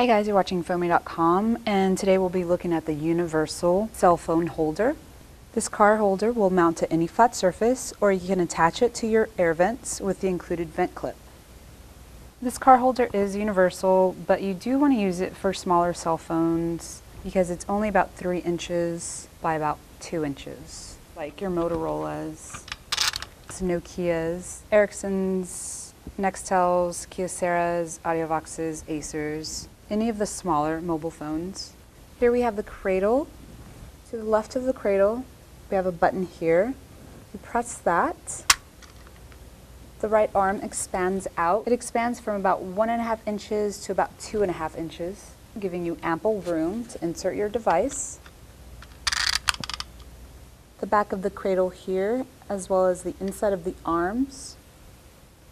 Hi guys, you're watching Fommy.com and today we'll be looking at the universal cell phone holder. This car holder will mount to any flat surface or you can attach it to your air vents with the included vent clip. This car holder is universal, but you do want to use it for smaller cell phones because it's only about 3 inches by about 2 inches, like your Motorola's, Nokia's, Ericsson's, Nextels, Kyocera's, Audiovox's, Acer's, any of the smaller mobile phones. Here we have the cradle. To the left of the cradle, we have a button here. You press that. The right arm expands out. It expands from about one and a half inches to about two and a half inches, giving you ample room to insert your device. The back of the cradle here, as well as the inside of the arms,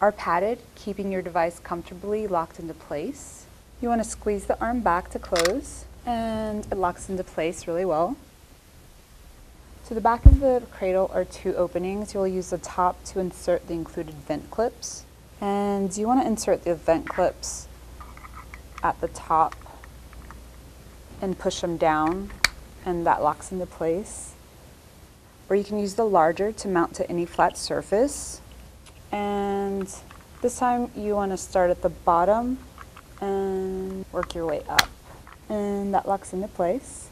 are padded, keeping your device comfortably locked into place. You want to squeeze the arm back to close and it locks into place really well. To the back of the cradle are two openings. You'll use the top to insert the included vent clips. And you want to insert the vent clips at the top and push them down and that locks into place. Or you can use the larger to mount to any flat surface. And this time you want to start at the bottom and work your way up. And that locks into place.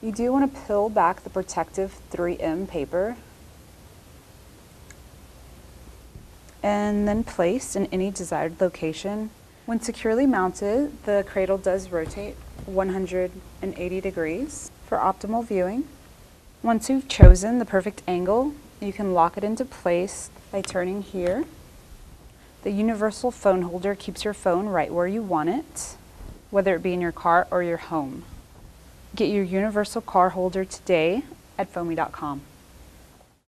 You do want to peel back the protective 3M paper and then place in any desired location. When securely mounted, the cradle does rotate 180 degrees for optimal viewing. Once you've chosen the perfect angle, you can lock it into place by turning here the universal phone holder keeps your phone right where you want it, whether it be in your car or your home. Get your universal car holder today at fommy.com.